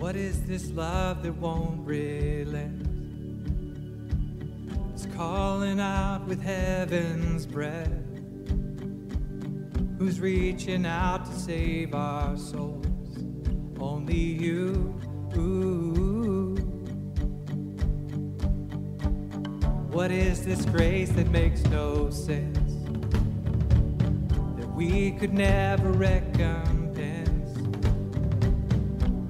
What is this love that won't relent? It's calling out with heaven's breath. Who's reaching out to save our souls? Only you. Ooh. What is this grace that makes no sense? That we could never recompense?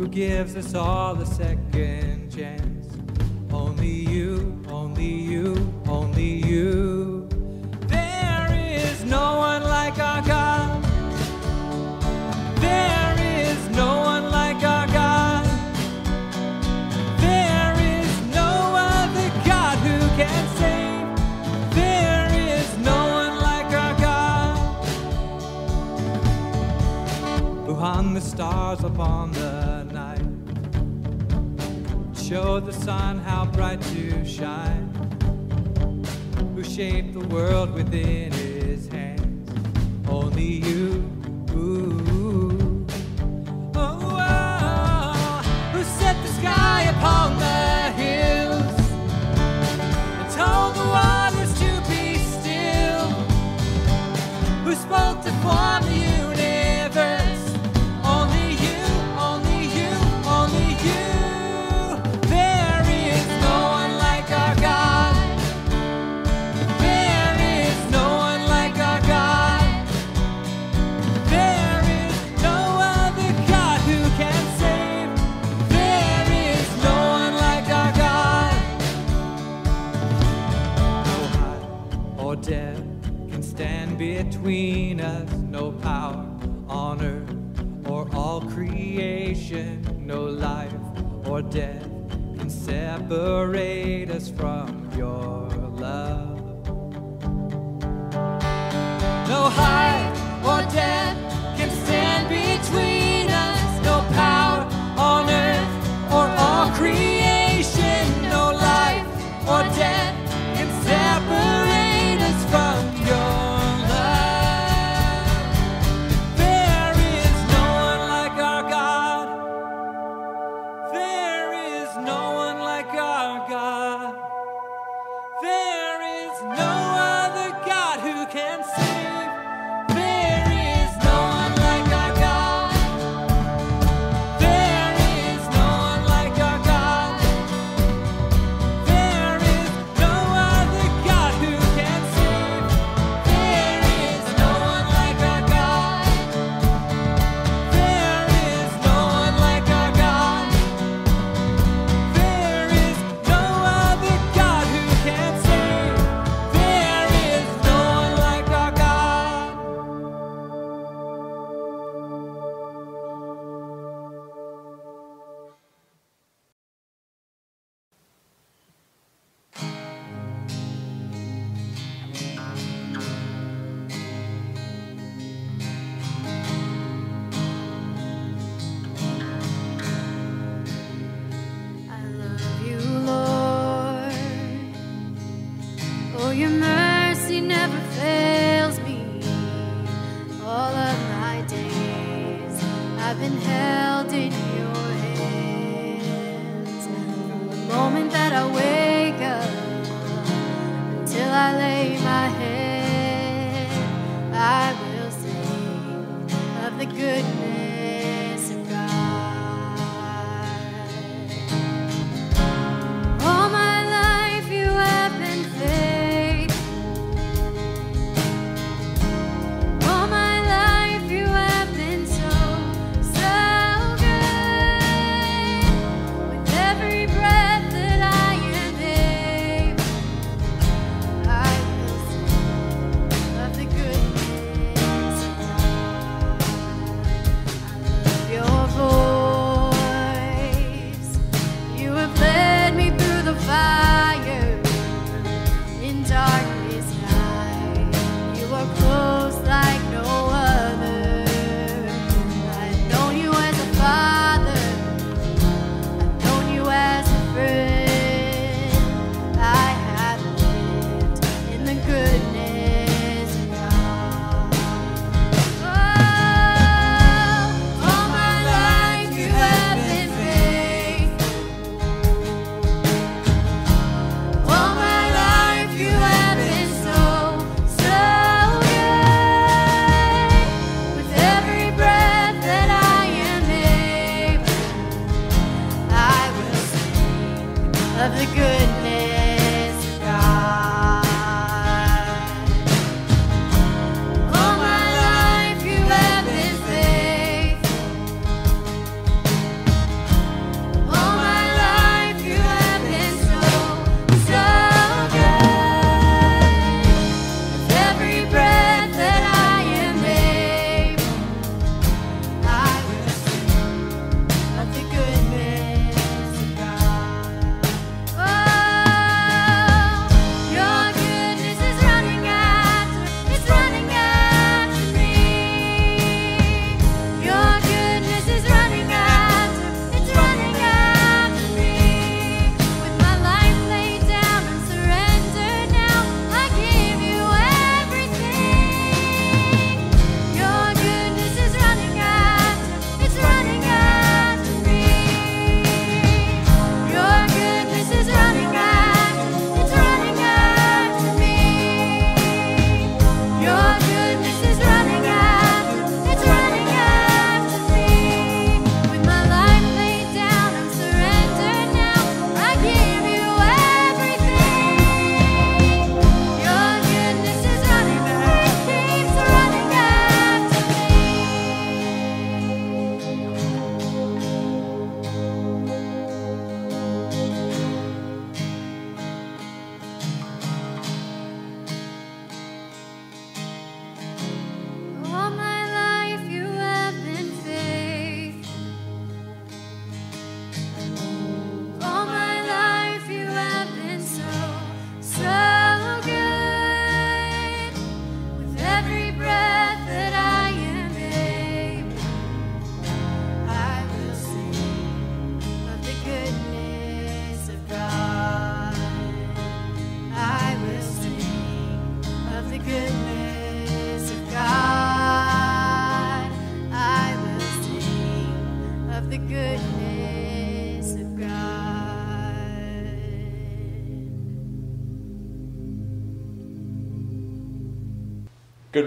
Who gives us all a second chance? Only you, only you, only you. There is no one like our God. There is no one like our God. There is no other God who can save. There is no one like our God. Who hung the stars upon the. Showed the sun how bright to shine. Who shaped the world within his hands. Only you. Oh, who set the sky upon the hills and told the waters to be still? Who spoke to form separate us from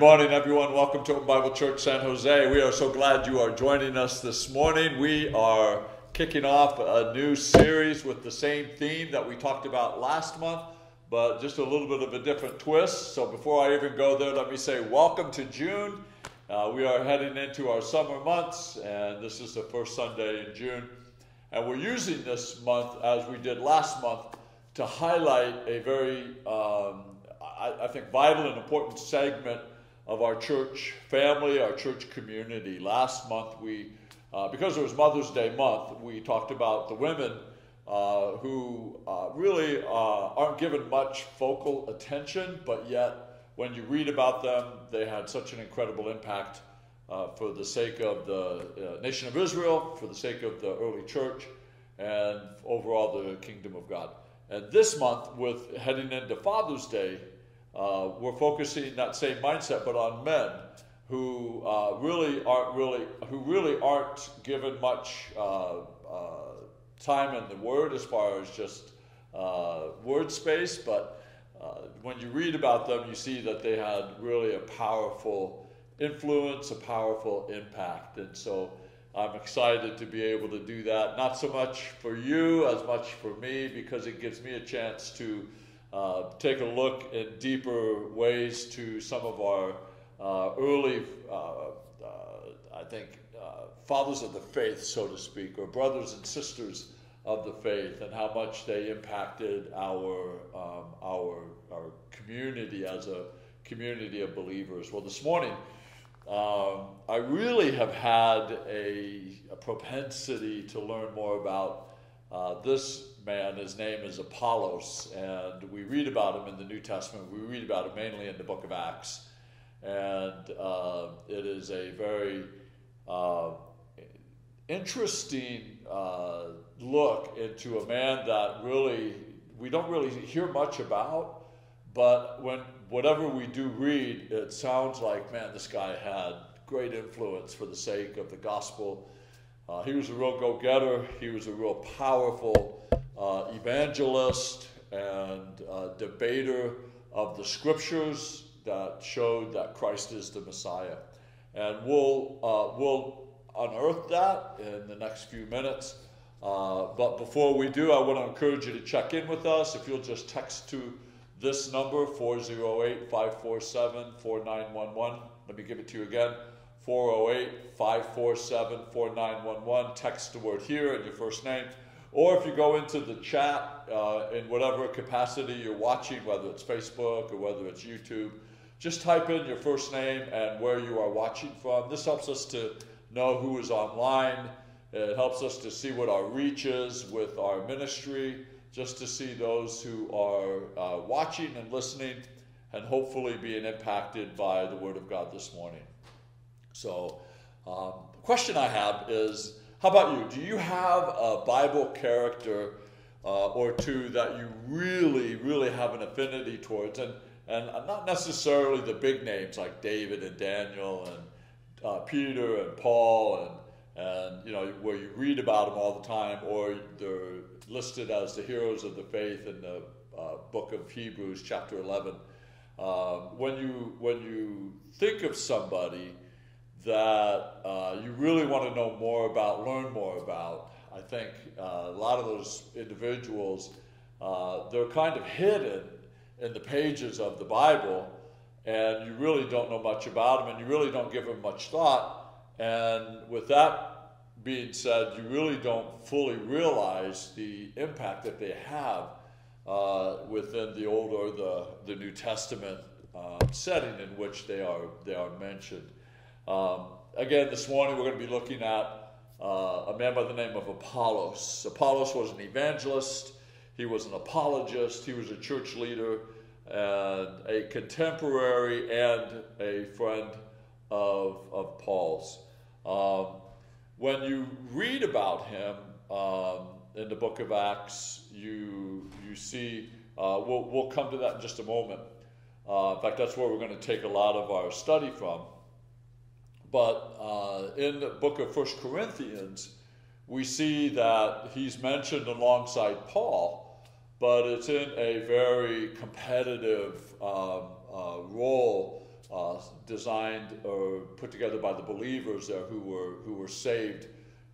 morning, everyone. Welcome to Open Bible Church San Jose. We are so glad you are joining us this morning. We are kicking off a new series with the same theme that we talked about last month, but just a little bit of a different twist. So before I even go there, let me say welcome to June. Uh, we are heading into our summer months, and this is the first Sunday in June. And we're using this month, as we did last month, to highlight a very, um, I, I think, vital and important segment of our church family, our church community. Last month, we, uh, because it was Mother's Day month, we talked about the women uh, who uh, really uh, aren't given much focal attention, but yet when you read about them, they had such an incredible impact uh, for the sake of the uh, nation of Israel, for the sake of the early church, and overall the kingdom of God. And this month, with heading into Father's Day, uh, we're focusing that same mindset, but on men who uh, really aren't really who really aren't given much uh, uh, time in the Word as far as just uh, word space, but uh, when you read about them, you see that they had really a powerful influence, a powerful impact, and so. I'm excited to be able to do that. Not so much for you as much for me, because it gives me a chance to uh, take a look in deeper ways to some of our uh, early, uh, uh, I think, fathers of the faith, so to speak, or brothers and sisters of the faith, and how much they impacted our um, our our community as a community of believers. Well, this morning. Um, I really have had a, a propensity to learn more about uh, this man. His name is Apollos, and we read about him in the New Testament. We read about him mainly in the book of Acts. And uh, it is a very uh, interesting uh, look into a man that really we don't really hear much about. But when whatever we do read, it sounds like, man, this guy had great influence for the sake of the gospel. Uh, he was a real go-getter. He was a real powerful uh, evangelist and uh, debater of the scriptures that showed that Christ is the Messiah. And we'll uh, we'll unearth that in the next few minutes. Uh, but before we do, I want to encourage you to check in with us. If you'll just text to this number, 408 547 4911. Let me give it to you again 408 547 4911. Text the word here and your first name. Or if you go into the chat uh, in whatever capacity you're watching, whether it's Facebook or whether it's YouTube, just type in your first name and where you are watching from. This helps us to know who is online. It helps us to see what our reach is with our ministry, just to see those who are uh, watching and listening and hopefully being impacted by the Word of God this morning. So, um, the question I have is how about you? Do you have a Bible character uh, or two that you really, really have an affinity towards? And, and not necessarily the big names like David and Daniel and uh, Peter and Paul and, and, you know, where you read about them all the time, or they're listed as the heroes of the faith in the uh, book of Hebrews, chapter 11. Um, when, you, when you think of somebody, that uh, you really want to know more about, learn more about. I think uh, a lot of those individuals, uh, they're kind of hidden in the pages of the Bible, and you really don't know much about them, and you really don't give them much thought. And with that being said, you really don't fully realize the impact that they have uh, within the Old or the, the New Testament uh, setting in which they are, they are mentioned. Um, again, this morning we're going to be looking at uh, a man by the name of Apollos. Apollos was an evangelist, he was an apologist, he was a church leader, and a contemporary and a friend of, of Paul's. Um, when you read about him um, in the book of Acts, you, you see, uh, we'll, we'll come to that in just a moment. Uh, in fact, that's where we're going to take a lot of our study from. But uh, in the book of First Corinthians, we see that he's mentioned alongside Paul, but it's in a very competitive um, uh, role uh, designed or put together by the believers there who were, who were saved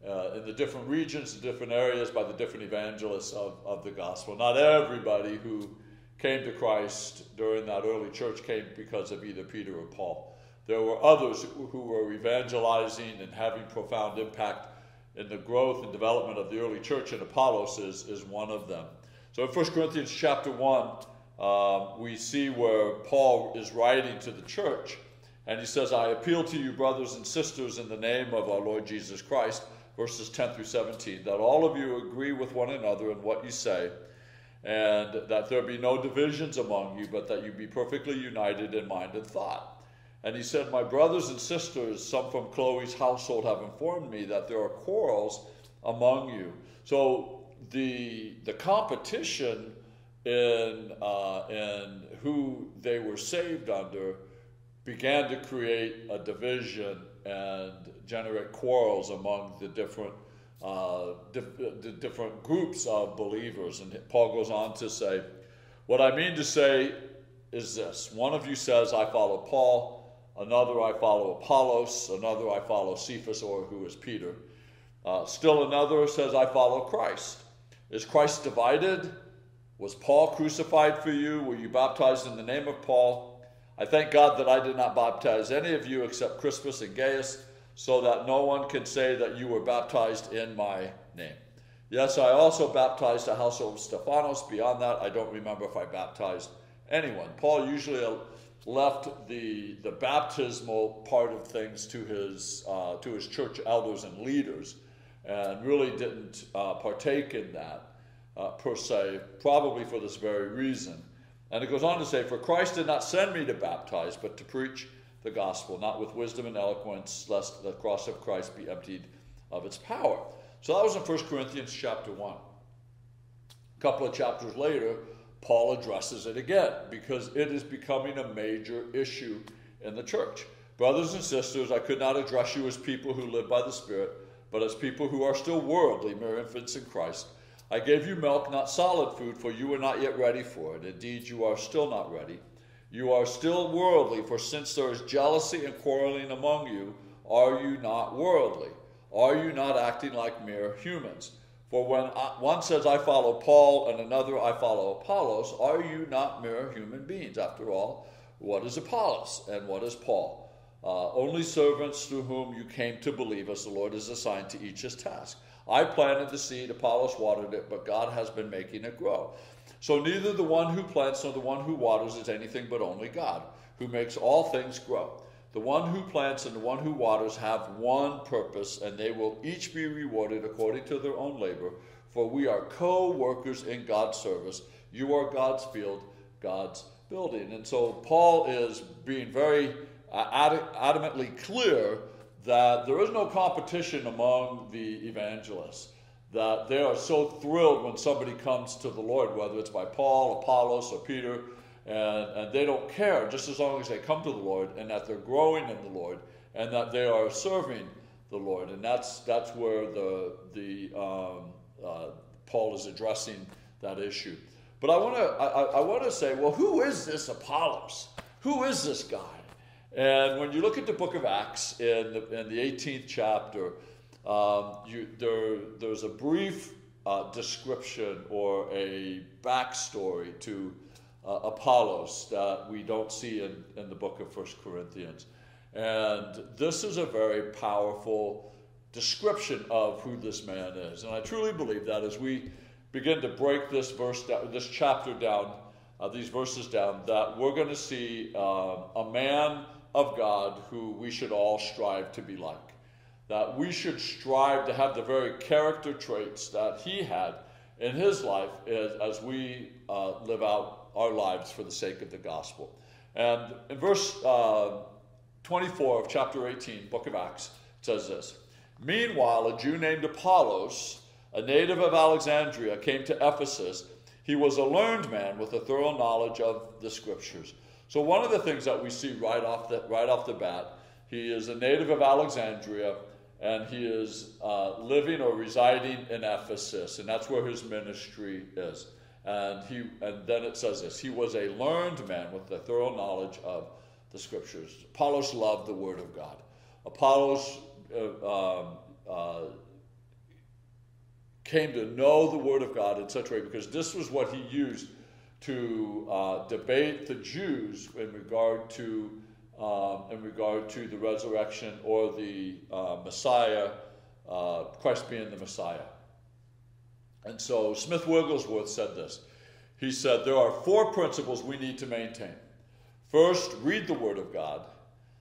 uh, in the different regions, the different areas by the different evangelists of, of the gospel. Not everybody who came to Christ during that early church came because of either Peter or Paul. There were others who were evangelizing and having profound impact in the growth and development of the early church, and Apollos is, is one of them. So in 1 Corinthians chapter 1, uh, we see where Paul is writing to the church, and he says, I appeal to you, brothers and sisters, in the name of our Lord Jesus Christ, verses 10 through 17, that all of you agree with one another in what you say, and that there be no divisions among you, but that you be perfectly united in mind and thought. And he said, My brothers and sisters, some from Chloe's household, have informed me that there are quarrels among you. So the, the competition in, uh, in who they were saved under began to create a division and generate quarrels among the different, uh, the different groups of believers. And Paul goes on to say, What I mean to say is this one of you says, I follow Paul Another I follow Apollos. Another I follow Cephas, or who is Peter. Uh, still another says, I follow Christ. Is Christ divided? Was Paul crucified for you? Were you baptized in the name of Paul? I thank God that I did not baptize any of you except Crispus and Gaius, so that no one can say that you were baptized in my name. Yes, I also baptized the household of Stephanos. Beyond that, I don't remember if I baptized anyone. Paul usually left the, the baptismal part of things to his, uh, to his church elders and leaders and really didn't uh, partake in that uh, per se, probably for this very reason. And it goes on to say, For Christ did not send me to baptize, but to preach the gospel, not with wisdom and eloquence, lest the cross of Christ be emptied of its power. So that was in 1 Corinthians chapter 1. A couple of chapters later, Paul addresses it again because it is becoming a major issue in the church. Brothers and sisters, I could not address you as people who live by the Spirit, but as people who are still worldly, mere infants in Christ. I gave you milk, not solid food, for you were not yet ready for it. Indeed, you are still not ready. You are still worldly, for since there is jealousy and quarreling among you, are you not worldly? Are you not acting like mere humans? For when one says, I follow Paul, and another, I follow Apollos, are you not mere human beings? After all, what is Apollos and what is Paul? Uh, only servants through whom you came to believe, as the Lord has assigned to each his task. I planted the seed, Apollos watered it, but God has been making it grow. So neither the one who plants nor the one who waters is anything but only God, who makes all things grow. The one who plants and the one who waters have one purpose, and they will each be rewarded according to their own labor. For we are co workers in God's service. You are God's field, God's building. And so Paul is being very uh, ad- adamantly clear that there is no competition among the evangelists. That they are so thrilled when somebody comes to the Lord, whether it's by Paul, Apollos, or Peter, and, and they don't care just as long as they come to the Lord and that they're growing in the Lord and that they are serving the Lord. And that's, that's where the, the, um, uh, Paul is addressing that issue. But I want to I, I want to say, well, who is this Apollos? Who is this guy? And when you look at the book of Acts in the, in the 18th chapter, um, you, there, there's a brief uh, description or a backstory to uh, Apollos that we don't see in, in the book of First Corinthians. And this is a very powerful description of who this man is. And I truly believe that as we begin to break this verse down, this chapter down, uh, these verses down, that we're going to see uh, a man of God who we should all strive to be like. That we should strive to have the very character traits that he had in his life as, as we uh, live out our lives for the sake of the gospel. And in verse uh, 24 of chapter 18, book of Acts, it says this Meanwhile, a Jew named Apollos, a native of Alexandria, came to Ephesus. He was a learned man with a thorough knowledge of the scriptures. So, one of the things that we see right off the, right off the bat, he is a native of Alexandria and he is uh, living or residing in Ephesus, and that's where his ministry is. And he and then it says this: he was a learned man with a thorough knowledge of the scriptures. Apollos loved the word of God. Apollos uh, um, uh, came to know the word of God in such a way because this was what he used to uh, debate the Jews in regard to um, in regard to the resurrection or the uh, Messiah, uh, Christ being the Messiah. And so Smith Wigglesworth said this. He said, There are four principles we need to maintain. First, read the Word of God.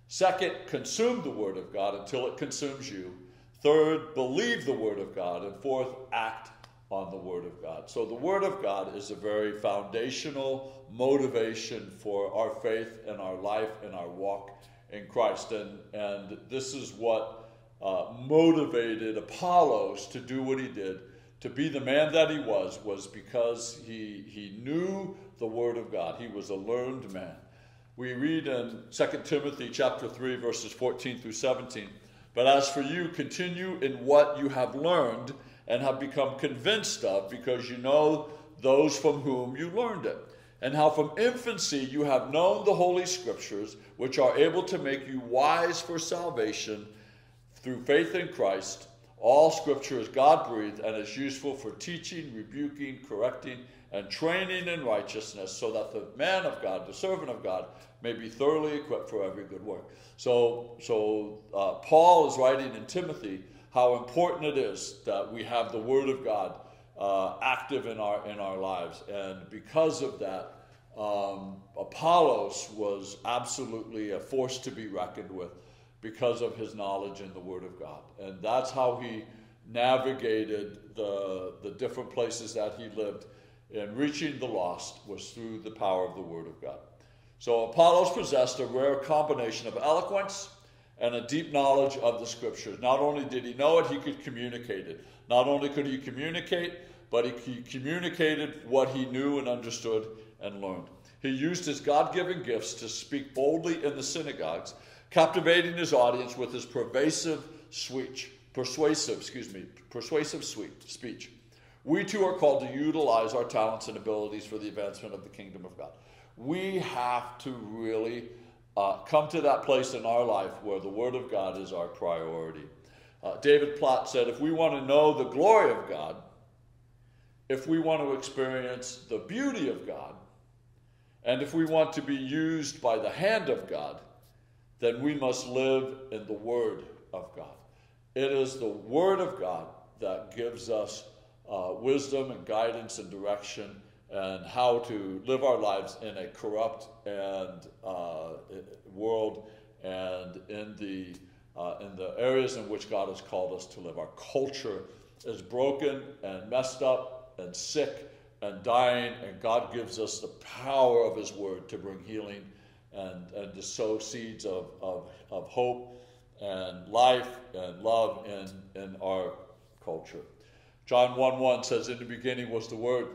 Second, consume the Word of God until it consumes you. Third, believe the Word of God. And fourth, act on the Word of God. So the Word of God is a very foundational motivation for our faith and our life and our walk in Christ. And, and this is what uh, motivated Apollos to do what he did, to be the man that he was, was because he, he knew the Word of God. He was a learned man. We read in 2 Timothy chapter 3, verses 14 through 17. But as for you, continue in what you have learned and have become convinced of, because you know those from whom you learned it, and how from infancy you have known the Holy Scriptures, which are able to make you wise for salvation through faith in Christ. All Scripture is God breathed and is useful for teaching, rebuking, correcting, and training in righteousness, so that the man of God, the servant of God, may be thoroughly equipped for every good work. So, so uh, Paul is writing in Timothy how important it is that we have the Word of God uh, active in our in our lives, and because of that, um, Apollos was absolutely a force to be reckoned with because of his knowledge in the Word of God, and that's how he navigated the the different places that he lived in reaching the lost was through the power of the Word of God. So Apollos possessed a rare combination of eloquence and a deep knowledge of the scriptures. Not only did he know it, he could communicate it. Not only could he communicate, but he, he communicated what he knew and understood and learned. He used his God given gifts to speak boldly in the synagogues, captivating his audience with his pervasive speech, persuasive, excuse me, persuasive sweet speech. We too are called to utilize our talents and abilities for the advancement of the kingdom of God. We have to really uh, come to that place in our life where the Word of God is our priority. Uh, David Platt said, if we want to know the glory of God, if we want to experience the beauty of God, and if we want to be used by the hand of God, then we must live in the Word of God. It is the Word of God that gives us uh, wisdom and guidance and direction and how to live our lives in a corrupt and uh, world and in the uh, in the areas in which God has called us to live. Our culture is broken and messed up and sick and dying, and God gives us the power of His Word to bring healing and, and to sow seeds of, of, of hope and life and love in, in our culture. John 1 1 says, In the beginning was the Word,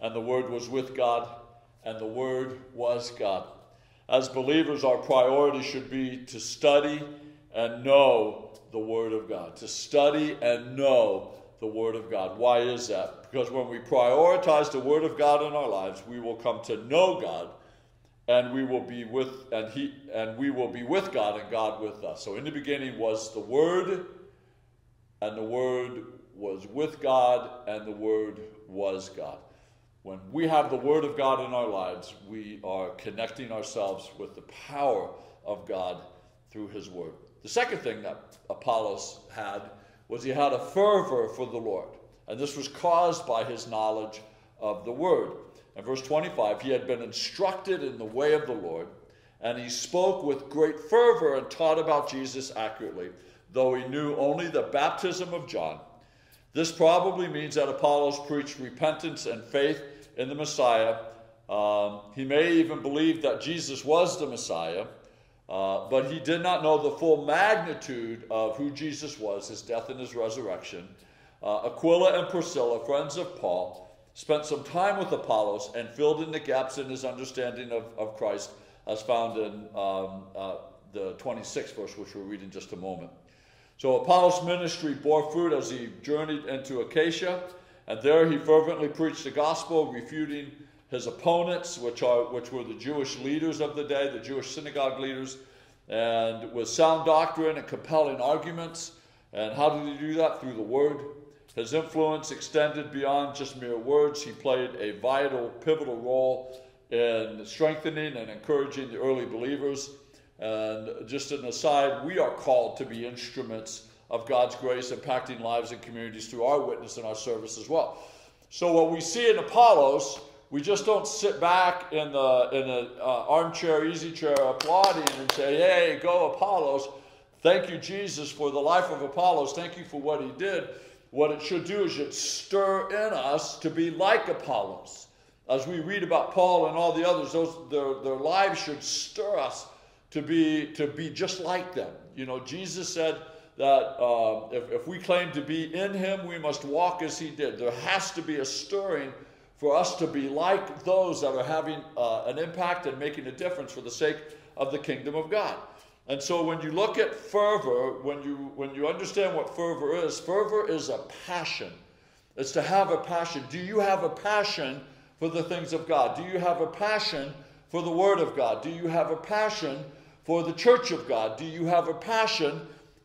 and the Word was with God, and the Word was God. As believers, our priority should be to study and know the Word of God. To study and know the Word of God. Why is that? Because when we prioritize the Word of God in our lives, we will come to know God and we will be with and he and we will be with God and God with us. So in the beginning was the word and the word was with God and the word was God. When we have the word of God in our lives, we are connecting ourselves with the power of God through his word. The second thing that Apollos had was he had a fervor for the Lord. And this was caused by his knowledge of the word. In verse 25, he had been instructed in the way of the Lord, and he spoke with great fervor and taught about Jesus accurately, though he knew only the baptism of John. This probably means that Apollos preached repentance and faith in the Messiah. Um, he may even believe that Jesus was the Messiah, uh, but he did not know the full magnitude of who Jesus was, his death and his resurrection. Uh, Aquila and Priscilla, friends of Paul, spent some time with Apollos and filled in the gaps in his understanding of, of Christ, as found in um, uh, the 26th verse, which we'll read in just a moment. So Apollos' ministry bore fruit as he journeyed into Achaia, and there he fervently preached the gospel, refuting his opponents, which, are, which were the Jewish leaders of the day, the Jewish synagogue leaders, and with sound doctrine and compelling arguments. And how did he do that? Through the word. His influence extended beyond just mere words. He played a vital, pivotal role in strengthening and encouraging the early believers. And just an aside, we are called to be instruments of God's grace, impacting lives and communities through our witness and our service as well. So, what we see in Apollos, we just don't sit back in the in an uh, armchair, easy chair, applauding and say, "Hey, go Apollos! Thank you, Jesus, for the life of Apollos. Thank you for what he did." What it should do is it stir in us to be like Apollos. As we read about Paul and all the others, those their, their lives should stir us to be to be just like them. You know, Jesus said that uh, if, if we claim to be in him, we must walk as he did. There has to be a stirring for us to be like those that are having uh, an impact and making a difference for the sake of the kingdom of God. And so when you look at fervor, when you when you understand what fervor is, fervor is a passion. It's to have a passion. Do you have a passion for the things of God? Do you have a passion for the word of God? Do you have a passion for the church of God? Do you have a passion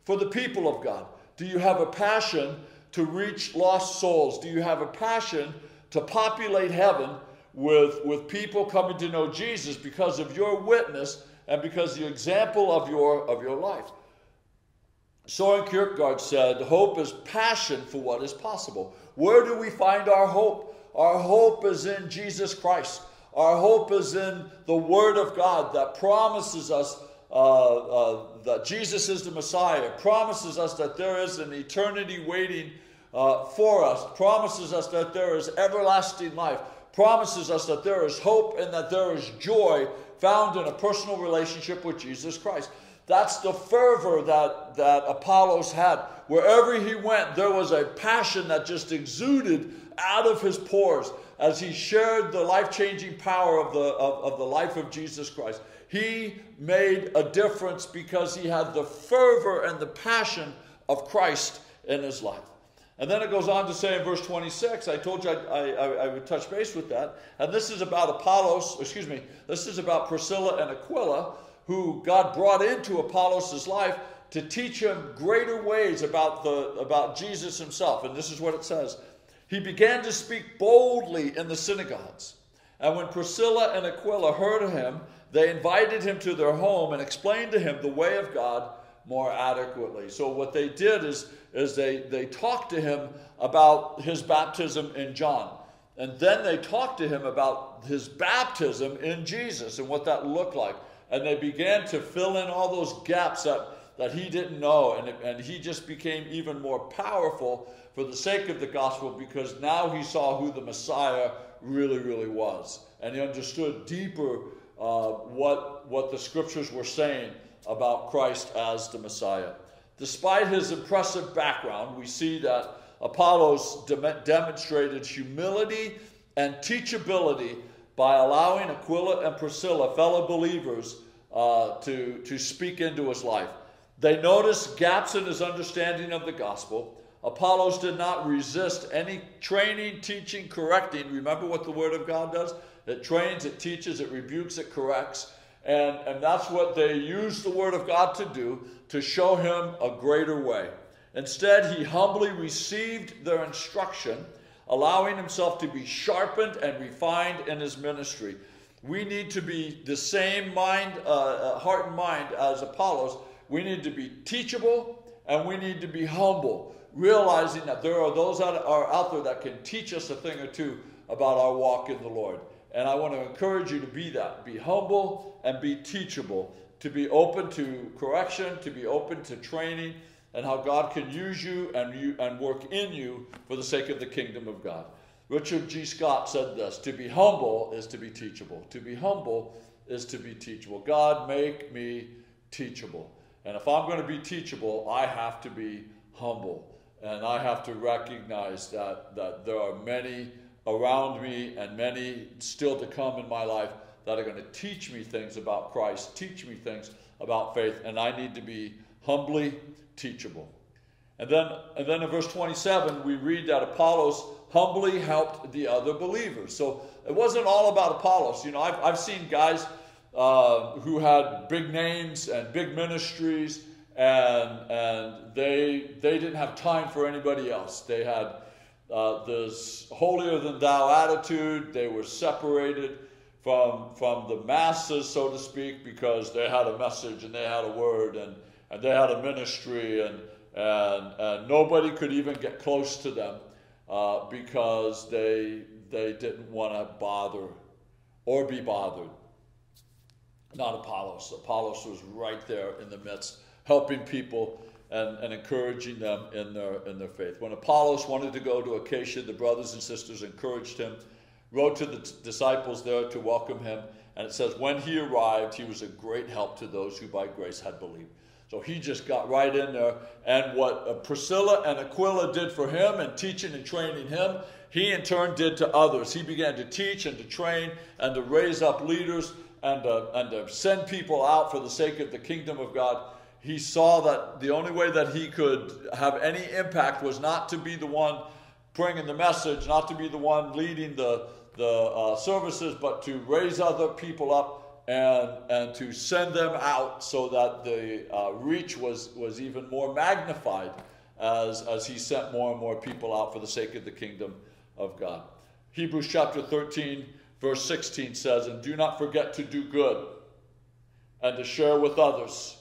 for the people of God? Do you have a passion to reach lost souls? Do you have a passion to populate heaven with, with people coming to know Jesus because of your witness and because the example of your, of your life? Soren Kierkegaard said, Hope is passion for what is possible. Where do we find our hope? Our hope is in Jesus Christ. Our hope is in the Word of God that promises us uh, uh, that Jesus is the Messiah, promises us that there is an eternity waiting uh, for us, promises us that there is everlasting life, promises us that there is hope and that there is joy found in a personal relationship with Jesus Christ. That's the fervor that, that Apollos had. Wherever he went, there was a passion that just exuded out of his pores as he shared the life changing power of the, of, of the life of Jesus Christ. He made a difference because he had the fervor and the passion of Christ in his life. And then it goes on to say in verse 26, I told you I, I, I, would touch base with that. And this is about Apollos, excuse me, this is about Priscilla and Aquila, who God brought into Apollos' life to teach him greater ways about, the, about Jesus himself. And this is what it says He began to speak boldly in the synagogues. And when Priscilla and Aquila heard him, they invited him to their home and explained to him the way of God more adequately. So what they did is, is they, they talked to him about his baptism in John. And then they talked to him about his baptism in Jesus and what that looked like. And they began to fill in all those gaps that, that he didn't know. And, and he just became even more powerful for the sake of the gospel because now he saw who the Messiah really, really was. And he understood deeper uh, what, what the scriptures were saying about Christ as the Messiah. Despite his impressive background, we see that Apollos dem- demonstrated humility and teachability by allowing Aquila and Priscilla, fellow believers, uh, to, to speak into his life. They noticed gaps in his understanding of the gospel. Apollos did not resist any training, teaching, correcting. Remember what the Word of God does? It trains, it teaches, it rebukes, it corrects. And, and that's what they used the Word of God to do to show him a greater way. Instead, he humbly received their instruction, allowing himself to be sharpened and refined in his ministry. We need to be the same mind, uh, heart and mind as Apollos. We need to be teachable and we need to be humble, realizing that there are those that are out there that can teach us a thing or two about our walk in the Lord. And I want to encourage you to be that. Be humble and be teachable, to be open to correction, to be open to training, and how God can use you and, you and work in you for the sake of the kingdom of God. Richard G. Scott said this To be humble is to be teachable. To be humble is to be teachable. God, make me teachable. And if I'm going to be teachable, I have to be humble. And I have to recognize that, that there are many around me and many still to come in my life that are going to teach me things about Christ, teach me things about faith, and I need to be humbly teachable. And then, and then in verse 27, we read that Apollos humbly helped the other believers. So it wasn't all about Apollos. You know, I've, I've seen guys uh, who had big names and big ministries, and, and they, they didn't have time for anybody else. They had uh, this holier than thou attitude. They were separated from, from the masses, so to speak, because they had a message and they had a word and, and they had a ministry, and, and, and nobody could even get close to them uh, because they, they didn't want to bother or be bothered. Not Apollos. Apollos was right there in the midst, helping people and, and encouraging them in their, in their faith. When Apollos wanted to go to Achaia, the brothers and sisters encouraged him, wrote to the t- disciples there to welcome him, and it says, when he arrived, he was a great help to those who by grace had believed. So he just got right in there. And what Priscilla and Aquila did for him and teaching and training him, he in turn did to others. He began to teach and to train and to raise up leaders and, uh, and to send people out for the sake of the kingdom of God he saw that the only way that he could have any impact was not to be the one bringing the message, not to be the one leading the, the uh, services, but to raise other people up and, and to send them out so that the uh, reach was, was even more magnified as, as he sent more and more people out for the sake of the kingdom of God. Hebrews chapter 13, verse 16 says, And do not forget to do good and to share with others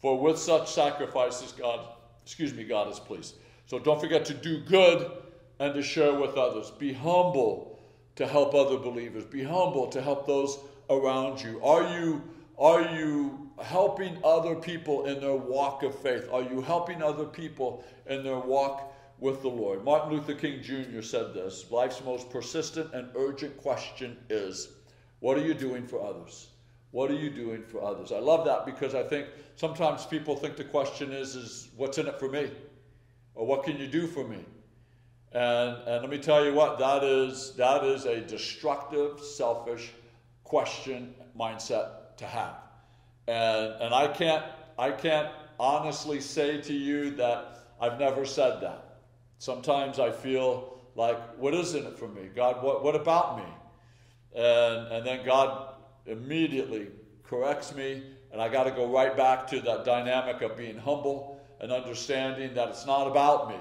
for with such sacrifices, God, excuse me, God is pleased. So don't forget to do good and to share with others. Be humble to help other believers. Be humble to help those around you. Are you are you helping other people in their walk of faith? Are you helping other people in their walk with the Lord? Martin Luther King Jr. said this Life's most persistent and urgent question is what are you doing for others? What are you doing for others? I love that because I think sometimes people think the question is, is what's in it for me? Or what can you do for me? And, and let me tell you what, that is, that is a destructive, selfish question mindset to have. And, and I, can't, I can't honestly say to you that I've never said that. Sometimes I feel like, what is in it for me? God, what, what about me? And, and then God immediately corrects me, and I got to go right back to that dynamic of being humble and understanding that it's not about me,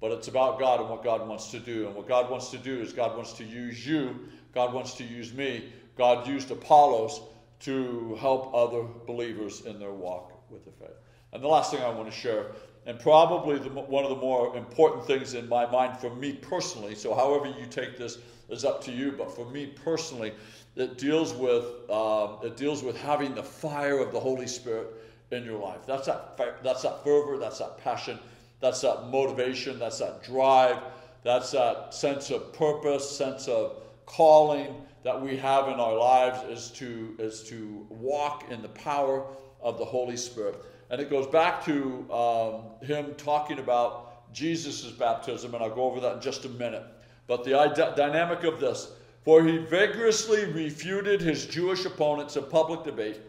but it's about God and what God wants to do. And what God wants to do is God wants to use you, God wants to use me. God used Apollos to help other believers in their walk with the faith. And the last thing I want to share, and probably the, one of the more important things in my mind for me personally, so however you take this is up to you, but for me personally, it deals with um, it deals with having the fire of the Holy Spirit in your life. That's that that's that fervor, that's that passion, that's that motivation, that's that drive, that's that sense of purpose, sense of calling that we have in our lives is to is to walk in the power of the Holy Spirit. And it goes back to um, him talking about Jesus' baptism, and I'll go over that in just a minute. But the dynamic of this, for he vigorously refuted his Jewish opponents in public debate,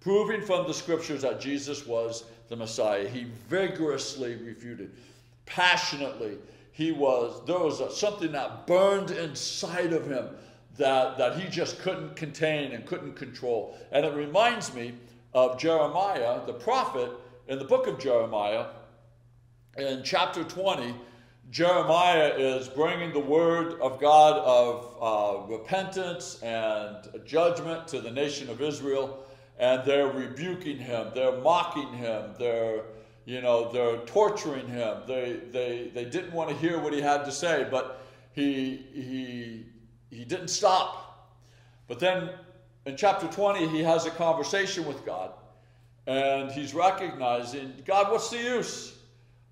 proving from the scriptures that Jesus was the Messiah. He vigorously refuted, passionately. He was, there was a, something that burned inside of him that, that he just couldn't contain and couldn't control. And it reminds me of Jeremiah, the prophet, in the book of Jeremiah, in chapter 20, Jeremiah is bringing the word of God of uh, repentance and judgment to the nation of Israel, and they're rebuking him, they're mocking him, they're you know they're torturing him. They they they didn't want to hear what he had to say, but he he he didn't stop. But then in chapter 20, he has a conversation with God, and he's recognizing God, what's the use?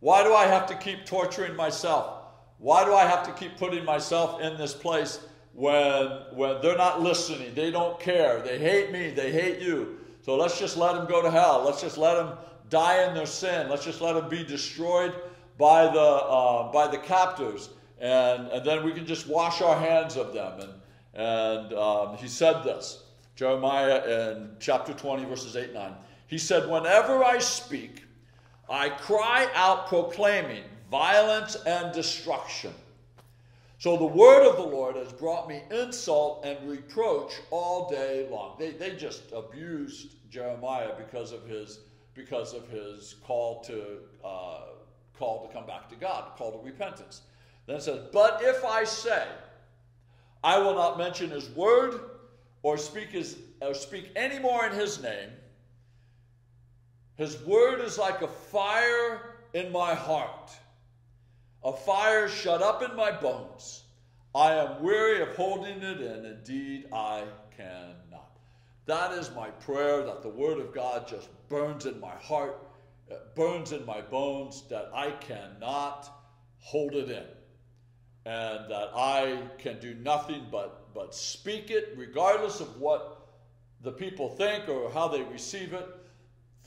Why do I have to keep torturing myself? Why do I have to keep putting myself in this place when, when they're not listening? They don't care. They hate me. They hate you. So let's just let them go to hell. Let's just let them die in their sin. Let's just let them be destroyed by the, uh, by the captors. And, and then we can just wash our hands of them. And, and um, he said this Jeremiah in chapter 20, verses 8 9. He said, Whenever I speak, I cry out proclaiming violence and destruction. So the word of the Lord has brought me insult and reproach all day long. They, they just abused Jeremiah because of his because of his call to uh, call to come back to God, call to repentance. Then it says, "But if I say, I will not mention His word, or speak his or speak any more in His name, his word is like a fire in my heart, a fire shut up in my bones. I am weary of holding it in. Indeed, I cannot. That is my prayer that the word of God just burns in my heart, it burns in my bones, that I cannot hold it in. And that I can do nothing but, but speak it, regardless of what the people think or how they receive it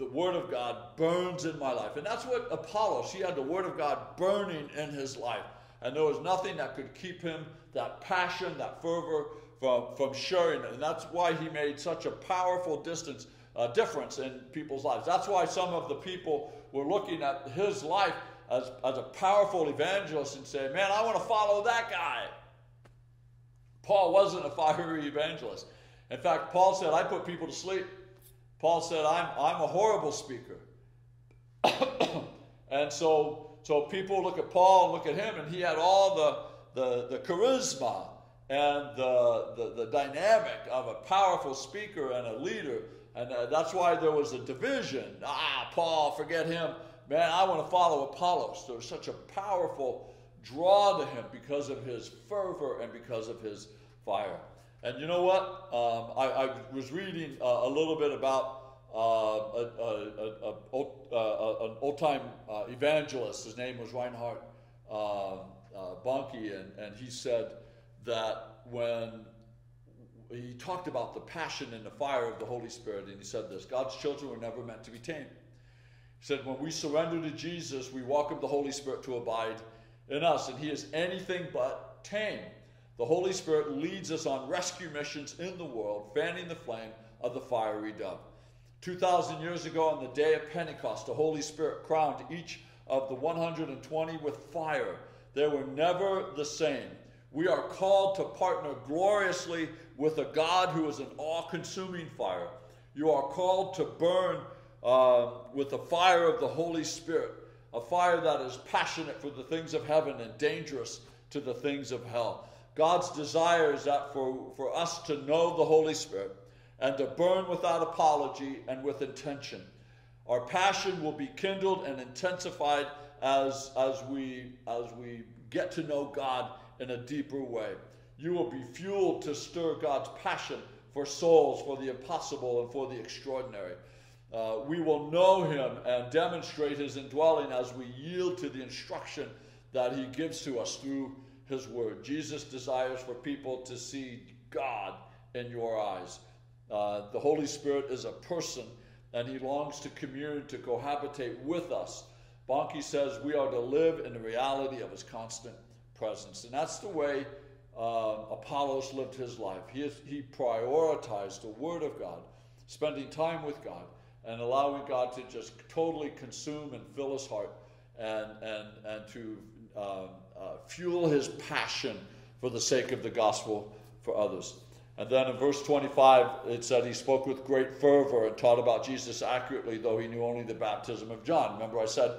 the Word of God burns in my life. And that's what Apollos, he had the Word of God burning in his life. And there was nothing that could keep him, that passion, that fervor, from, from sharing it. And that's why he made such a powerful distance, uh, difference in people's lives. That's why some of the people were looking at his life as, as a powerful evangelist and saying, Man, I want to follow that guy. Paul wasn't a fiery evangelist. In fact, Paul said, I put people to sleep. Paul said, I'm, I'm a horrible speaker. and so, so people look at Paul and look at him, and he had all the, the, the charisma and the, the, the dynamic of a powerful speaker and a leader. And uh, that's why there was a division. Ah, Paul, forget him. Man, I want to follow Apollos. There was such a powerful draw to him because of his fervor and because of his fire. And you know what? Um, I, I, was reading uh, a little bit about uh, a, a, a, uh, an old time uh, evangelist. His name was Reinhard um, uh, Bonnke, and, and he said that when he talked about the passion and the fire of the Holy Spirit, and he said this God's children were never meant to be tamed. He said, When we surrender to Jesus, we welcome the Holy Spirit to abide in us, and he is anything but tame. The Holy Spirit leads us on rescue missions in the world, fanning the flame of the fiery dove. 2,000 years ago, on the day of Pentecost, the Holy Spirit crowned each of the 120 with fire. They were never the same. We are called to partner gloriously with a God who is an all consuming fire. You are called to burn uh, with the fire of the Holy Spirit. a fire that is passionate for the things of heaven and dangerous to the things of hell. God's desire is that for, for us to know the Holy Spirit and to burn without apology and with intention. Our passion will be kindled and intensified as, as, we, as we get to know God in a deeper way. You will be fueled to stir God's passion for souls, for the impossible, and for the extraordinary. Uh, we will know Him and demonstrate His indwelling as we yield to the instruction that He gives to us through His Word. Jesus desires for people to see God in your eyes. Uh, the Holy Spirit is a person and He longs to commune, to cohabitate with us. Bonnke says we are to live in the reality of His constant presence. And that's the way uh, Apollos lived his life. He, he prioritized the Word of God, spending time with God, and allowing God to just totally consume and fill his heart and, and, and to uh, uh, fuel his passion for the sake of the gospel for others. And then in verse 25, it said he spoke with great fervor and taught about Jesus accurately, though he knew only the baptism of John. Remember, I said,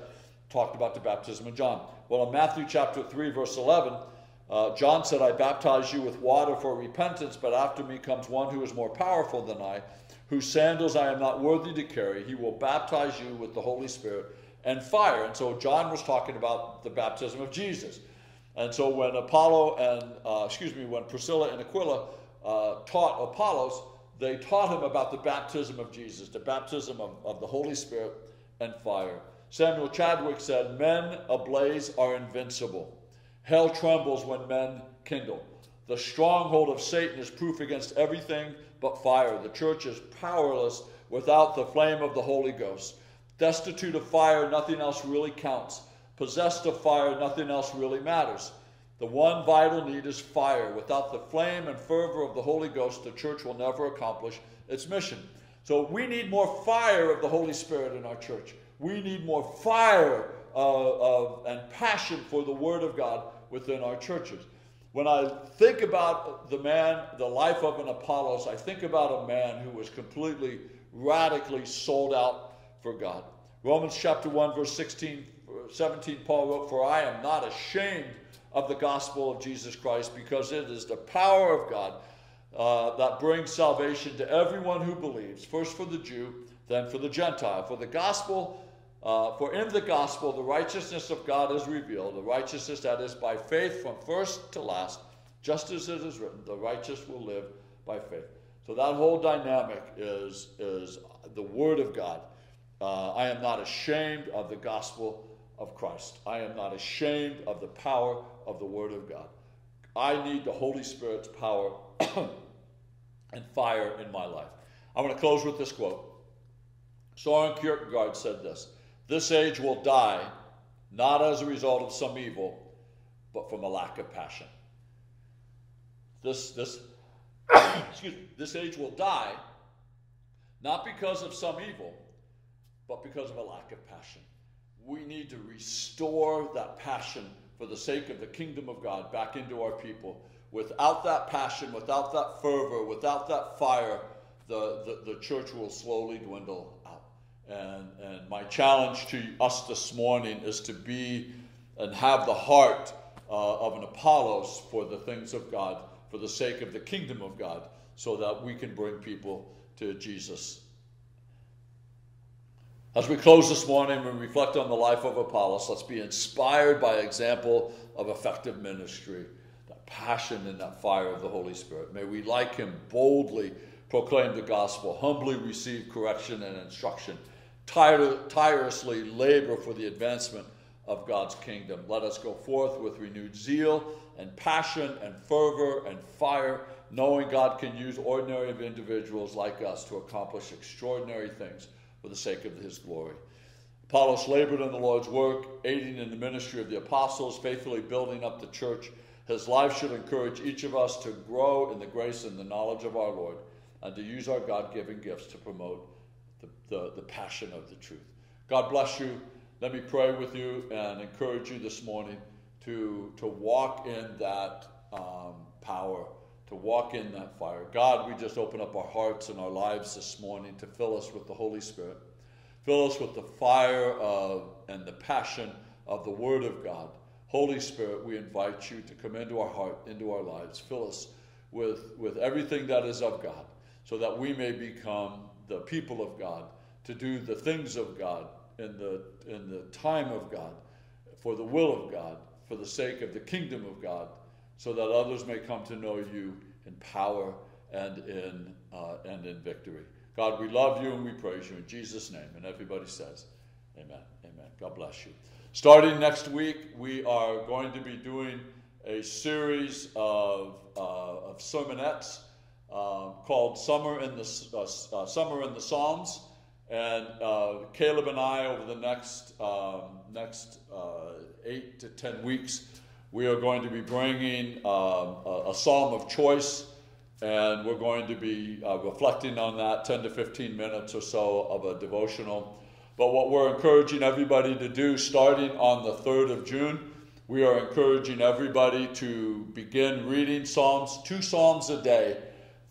talked about the baptism of John. Well, in Matthew chapter 3, verse 11, uh, John said, I baptize you with water for repentance, but after me comes one who is more powerful than I, whose sandals I am not worthy to carry. He will baptize you with the Holy Spirit and fire. And so John was talking about the baptism of Jesus. And so when Apollo and, uh, excuse me, when Priscilla and Aquila uh, taught Apollos, they taught him about the baptism of Jesus, the baptism of, of the Holy Spirit and fire. Samuel Chadwick said, Men ablaze are invincible. Hell trembles when men kindle. The stronghold of Satan is proof against everything but fire. The church is powerless without the flame of the Holy Ghost. Destitute of fire, nothing else really counts. Possessed of fire, nothing else really matters. The one vital need is fire. Without the flame and fervor of the Holy Ghost, the church will never accomplish its mission. So we need more fire of the Holy Spirit in our church. We need more fire uh, and passion for the Word of God within our churches. When I think about the man, the life of an Apollos, I think about a man who was completely, radically sold out for God. Romans chapter 1, verse 16, 17, Paul wrote, For I am not ashamed of the gospel of Jesus Christ, because it is the power of God uh, that brings salvation to everyone who believes, first for the Jew, then for the Gentile. For the gospel uh, for in the gospel, the righteousness of God is revealed, the righteousness that is by faith from first to last, just as it is written, the righteous will live by faith. So that whole dynamic is, is the Word of God. Uh, I am not ashamed of the gospel of Christ. I am not ashamed of the power of the Word of God. I need the Holy Spirit's power and fire in my life. I'm going to close with this quote. Soren Kierkegaard said this this age will die not as a result of some evil, but from a lack of passion. This, this, excuse me, this age will die not because of some evil, but because of a lack of passion. We need to restore that passion for the sake of the kingdom of God back into our people. Without that passion, without that fervor, without that fire, the, the, the church will slowly dwindle out. and, and my challenge to us this morning is to be and have the heart uh, of an Apollos for the things of God, for the sake of the kingdom of God, so that we can bring people to Jesus. As we close this morning and reflect on the life of Apollos, let's be inspired by example of effective ministry, that passion and that fire of the Holy Spirit. May we, like him, boldly proclaim the gospel, humbly receive correction and instruction tire, tirelessly labor for the advancement of God's kingdom. Let us go forth with renewed zeal and passion and fervor and fire, knowing God can use ordinary individuals like us to accomplish extraordinary things for the sake of his glory. Apollos labored in the Lord's work, aiding in the ministry of the apostles, faithfully building up the church. His life should encourage each of us to grow in the grace and the knowledge of our Lord and to use our God given gifts to promote the, the, the passion of the truth. God bless you. Let me pray with you and encourage you this morning to, to walk in that um, power, to walk in that fire. God, we just open up our hearts and our lives this morning to fill us with the Holy Spirit. Fill us with the fire of, and the passion of the Word of God. Holy Spirit, we invite you to come into our heart, into our lives, fill us with, with everything that is of God, so that we may become the people of God, to do the things of God in the, in the time of God, for the will of God, for the sake of the kingdom of God, so that others may come to know you in power and in, uh, and in victory. God, we love you and we praise you in Jesus' name. And everybody says, Amen. Amen. God bless you. Starting next week, we are going to be doing a series of, uh, of sermonettes uh, called Summer in the, uh, uh, Summer in the Psalms. And uh, Caleb and I, over the next, um, next eight to ten weeks, we are going to be bringing um, a, a psalm of choice and we're going to be uh, reflecting on that 10 to 15 minutes or so of a devotional. But what we're encouraging everybody to do starting on the 3rd of June, we are encouraging everybody to begin reading Psalms, two Psalms a day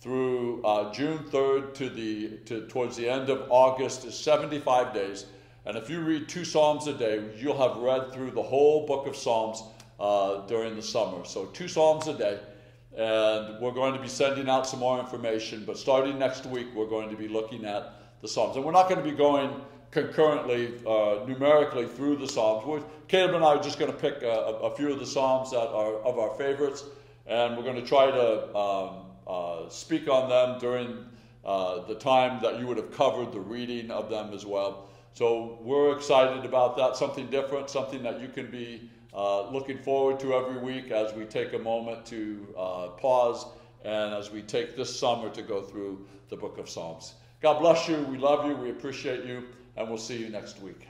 through uh, June 3rd to the to, towards the end of August is 75 days. And if you read two Psalms a day, you'll have read through the whole book of Psalms uh, during the summer. So two Psalms a day and we're going to be sending out some more information. But starting next week, we're going to be looking at the Psalms, and we're not going to be going concurrently, uh, numerically through the Psalms. We're, Caleb and I are just going to pick a, a, few of the Psalms that are of our favorites, and we're going to try to um, uh, speak on them during uh, the time that you would have covered the reading of them as well. So we're excited about that. Something different, something that you can be uh, looking forward to every week as we take a moment to uh, pause and as we take this summer to go through the book of Psalms. God bless you. We love you. We appreciate you. And we'll see you next week.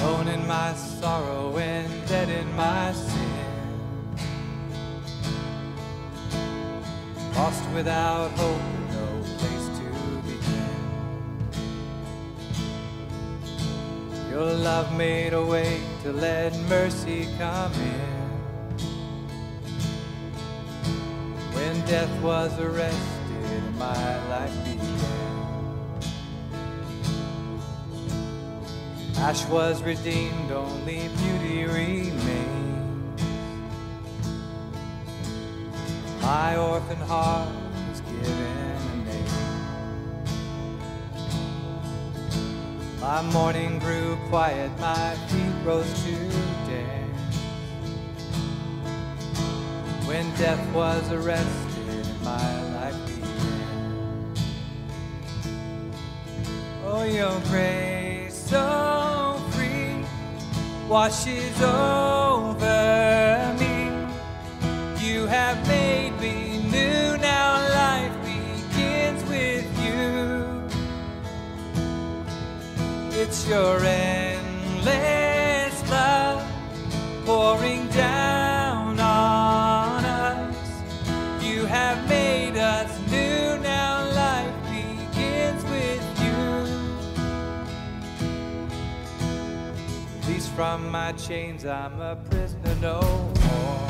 Owning my sorrow Lost without hope and no place to begin. Your love made a way to let mercy come in. When death was arrested, my life began. Ash was redeemed, only beauty remained. My orphan heart was given a name. My mourning grew quiet, my feet rose to dance. When death was arrested, my life began. Oh, your grace so free washes over me. You have made It's your endless love pouring down on us. You have made us new, now life begins with you. Released from my chains, I'm a prisoner no more.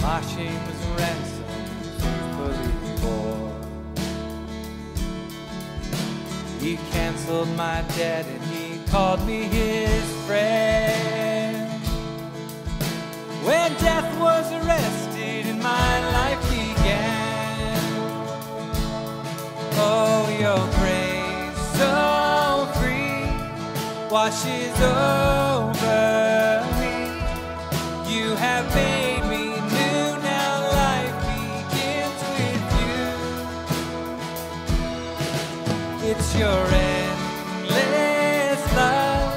My shame was ransomed, He canceled my debt and he called me his friend. When death was arrested and my life began. Oh, your grace so free washes over me. You have made your endless love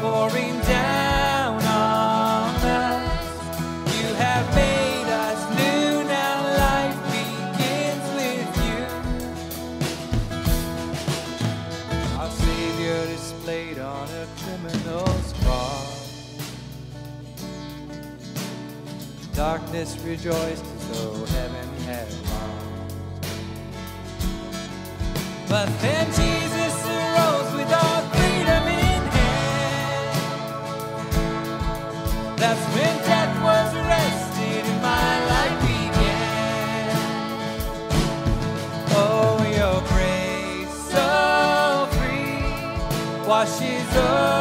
pouring down on us. You have made us new, now life begins with you. Our Savior on a criminal's cross. Darkness rejoiced But then Jesus arose with freedom in hand. That's when death was arrested and my life began. Oh, your grace so free washes over.